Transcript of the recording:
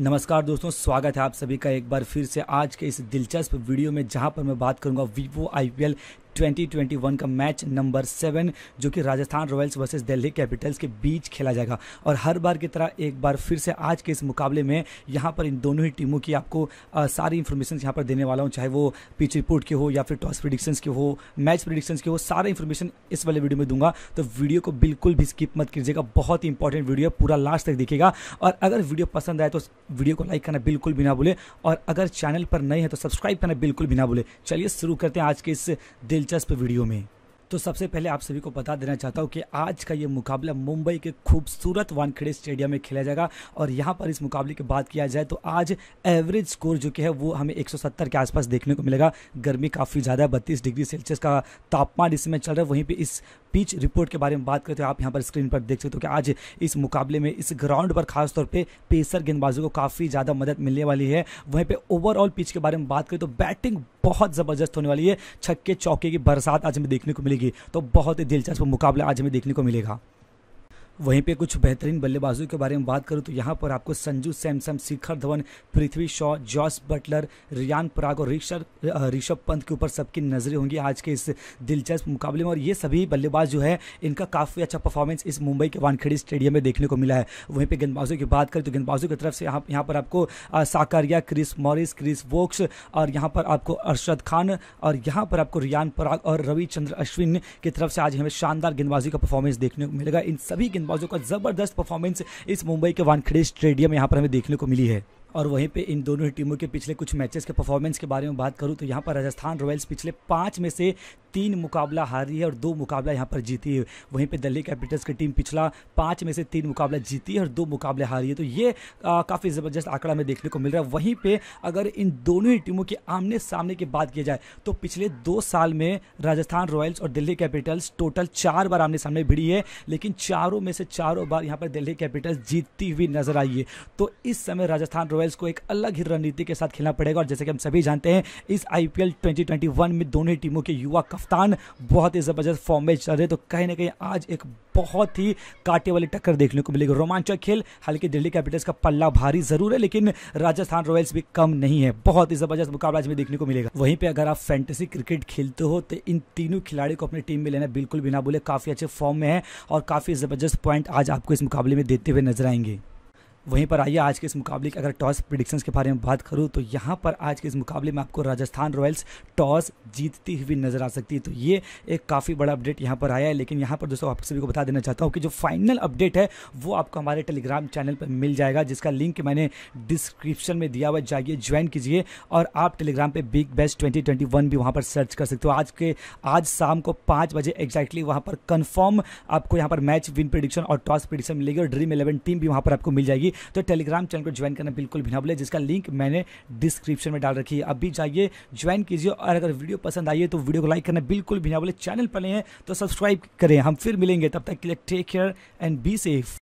नमस्कार दोस्तों, स्वागत है आप सभी का एक बार फिर से आज के इस दिलचस्प वीडियो में, जहाँ पर मैं बात करूँगा वीवो आईपीएल 2021 का मैच नंबर सेवन जो कि Rajasthan Royals versus Delhi Capitals के बीच खेला जाएगा। और हर बार की तरह एक बार फिर से आज के इस मुकाबले में यहाँ पर इन दोनों ही टीमों की आपको आ, सारी इन्फॉर्मेशन यहाँ पर देने वाला हूँ चाहे वो पिच रिपोर्ट के हो या फिर टॉस प्रिडिक्शंस के हो मैच प्रिडिक्शंस के हो सारा इन्फॉर्मेशन इस वाले वीडियो में दूँगा। तो वीडियो को बिल्कुल भी स्किप मत कीजिएगा बहुत ही इंपॉर्टेंट वीडियो पूरा लास्ट तक देखिएगा। और अगर वीडियो पसंद आए तो वीडियो को लाइक करना बिल्कुल भी ना भूले। और अगर चैनल पर नए हैं तो सब्सक्राइब करना बिल्कुल भी ना भूले। चलिए शुरू करते हैं आज के इस दिलचस्प वीडियो में। तो सबसे पहले आप सभी को बता देना चाहता हूँ कि आज का ये मुकाबला मुंबई के खूबसूरत वानखेड़े स्टेडियम में खेला जाएगा। और यहाँ पर इस मुकाबले की बात किया जाए तो आज एवरेज स्कोर जो कि है वो हमें 170 के आसपास देखने को मिलेगा। गर्मी काफ़ी ज़्यादा है, बत्तीस डिग्री सेल्सियस का तापमान इसमें चल रहा है। वहीं पर इस पिच रिपोर्ट के बारे में बात करते हो आप यहाँ पर स्क्रीन पर देख सकते हो कि आज इस मुकाबले में इस ग्राउंड पर खासतौर पर पेसर गेंदबाजों को काफ़ी ज़्यादा मदद मिलने वाली है। वहीं पर ओवरऑल पिच के बारे में बात करें तो बैटिंग बहुत ज़बरदस्त होने वाली है। छक्के चौके की बरसात आज हमें देखने को मिलेगी। तो बहुत ही दिलचस्प मुकाबला आज हमें देखने को मिलेगा। वहीं पे कुछ बेहतरीन बल्लेबाजों के बारे में बात करूँ तो यहाँ पर आपको संजू सैमसम, शिखर धवन, पृथ्वी शॉ, जॉस बटलर, रियान पराग और ऋषभ ऋषभ पंत के ऊपर सबकी नज़रें होंगी आज के इस दिलचस्प मुकाबले में। और ये सभी बल्लेबाज जो है, इनका काफ़ी अच्छा परफॉर्मेंस इस मुंबई के वानखेड़ी स्टेडियम में देखने को मिला है। वहीं पर गेंदबाजों की बात करें तो गेंदबाजों की तरफ़ से यहाँ यहाँ पर आपको Sakariya, Chris Morris, Chris Woakes और यहाँ पर आपको अरशद खान और यहाँ पर आपको रियान पराग और रविचंद्र अश्विन की तरफ़ से आज हमें शानदार गेंदबाजी का परफॉर्मेंस देखने को मिलेगा। इन सभी गेंदबाजों का ज़बरदस्त परफॉर्मेंस इस मुंबई के वानखेड़े स्टेडियम यहाँ पर हमें देखने को मिली है। और वहीं पे इन दोनों ही टीमों के पिछले कुछ मैचेस के परफॉर्मेंस के बारे में बात करूँ तो यहाँ पर राजस्थान रॉयल्स पिछले पाँच में से तीन मुकाबला हारी है और दो मुकाबला यहाँ पर जीती है। वहीं पे दिल्ली कैपिटल्स की टीम पिछला पाँच में से तीन मुकाबला जीती है और दो मुकाबले हारी है। तो ये काफ़ी ज़बरदस्त आंकड़ा हमें देखने को मिल रहा है। वहीं पर अगर इन दोनों ही टीमों के आमने सामने की बात की जाए तो पिछले दो साल में राजस्थान रॉयल्स और दिल्ली कैपिटल्स टोटल चार बार आमने सामने भिड़ी है, लेकिन चारों में से चारों बार यहाँ पर दिल्ली कैपिटल्स जीतती हुई नज़र आई है। तो इस समय राजस्थान रॉयल्स को एक अलग ही रणनीति के साथ खेलना पड़ेगा और जैसे कि हम सभी जानते हैं, इस आईपीएल 2021 में दोनों टीमों के युवा कप्तान बहुत ही ज़बरदस्त फॉर्म में चल रहे तो कहीं ना कहीं आज एक बहुत ही कांटे वाली टक्कर देखने को मिलेगी। रोमांचक खेल, हालाँकि दिल्ली कैपिटल्स का पल्ला भारी ज़रूर है, लेकिन राजस्थान रॉयल्स भी कम नहीं है। बहुत ही ज़बरदस्त मुकाबला आज में देखने को मिलेगा। वहीं पे अगर आप फैंटेसी क्रिकेट खेलते हो तो इन तीनों खिलाड़ी को अपनी टीम में लेना बिल्कुल भी ना बोले काफ़ी अच्छे फॉर्म में है और काफ़ी ज़बरदस्त पॉइंट आज आपको इस मुकाबले में देते हुए नज़र आएँगे। वहीं पर आइए आज के इस मुकाबले की अगर टॉस प्रिडिक्शंस के बारे में बात करूँ तो यहाँ पर आज के इस मुकाबले में आपको राजस्थान रॉयल्स टॉस जीतती हुई नज़र आ सकती है। तो ये एक काफ़ी बड़ा अपडेट यहाँ पर आया है। लेकिन यहाँ पर दोस्तों, आप सभी को बता देना चाहता हूँ कि जो फाइनल अपडेट है, वो आपको हमारे टेलीग्राम चैनल पर मिल जाएगा, जिसका लिंक मैंने डिस्क्रिप्शन में दिया हुआ जाइए ज्वाइन कीजिए और आप टेलीग्राम पर बिग बेस्ट ट्वेंटी भी वहाँ पर सर्च कर सकते हो। आज के, आज शाम को पाँच बजे एक्जैक्टली वहाँ पर कन्फर्म आपको यहाँ पर मैच विन प्रिडिक्शन और टॉस प्रिडिक्शन मिलेगी और ड्रीम इलेवन टीम भी वहाँ पर आपको मिल जाएगी। तो टेलीग्राम चैनल को ज्वाइन करना बिल्कुल भी ना भूले, जिसका लिंक मैंने डिस्क्रिप्शन में डाल रखी है। अभी जाइए, ज्वाइन कीजिए और अगर वीडियो पसंद आई है तो वीडियो को लाइक करना बिल्कुल भी ना भूले। चैनल पर हैं तो सब्सक्राइब करें। हम फिर मिलेंगे, तब तक के लिए take care and be safe